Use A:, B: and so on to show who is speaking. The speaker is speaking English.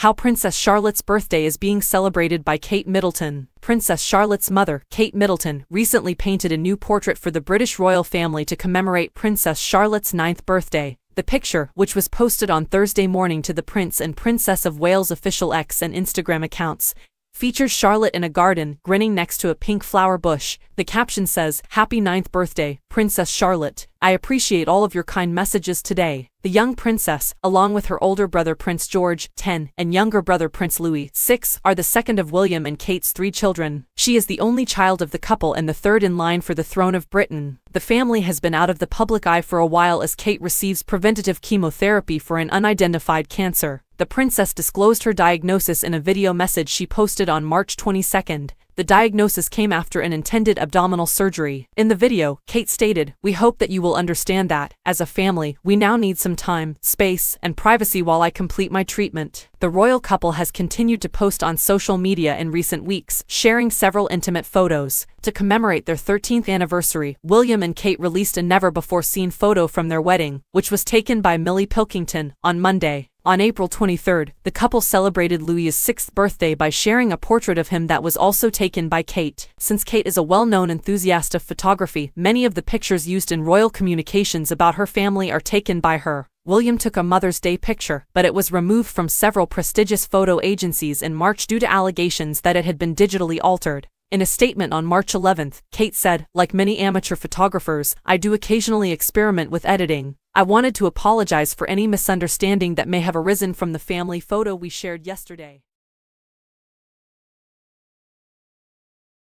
A: How Princess Charlotte's birthday is being celebrated by Kate Middleton. Princess Charlotte's mother, Kate Middleton, recently painted a new portrait for the British royal family to commemorate Princess Charlotte's ninth birthday. The picture, which was posted on Thursday morning to the Prince and Princess of Wales official X and Instagram accounts, features Charlotte in a garden, grinning next to a pink flower bush. The caption says, Happy ninth birthday, Princess Charlotte. I appreciate all of your kind messages today. The young princess, along with her older brother Prince George, 10, and younger brother Prince Louis, 6, are the second of William and Kate's three children. She is the only child of the couple and the third in line for the throne of Britain. The family has been out of the public eye for a while as Kate receives preventative chemotherapy for an unidentified cancer the princess disclosed her diagnosis in a video message she posted on March 22. The diagnosis came after an intended abdominal surgery. In the video, Kate stated, We hope that you will understand that, as a family, we now need some time, space, and privacy while I complete my treatment. The royal couple has continued to post on social media in recent weeks, sharing several intimate photos. To commemorate their 13th anniversary, William and Kate released a never-before-seen photo from their wedding, which was taken by Millie Pilkington, on Monday. On April 23, the couple celebrated Louis's sixth birthday by sharing a portrait of him that was also taken by Kate. Since Kate is a well-known enthusiast of photography, many of the pictures used in royal communications about her family are taken by her. William took a Mother's Day picture, but it was removed from several prestigious photo agencies in March due to allegations that it had been digitally altered. In a statement on March 11, Kate said, Like many amateur photographers, I do occasionally experiment with editing. I wanted to apologize for any misunderstanding that may have arisen from the family photo we shared yesterday.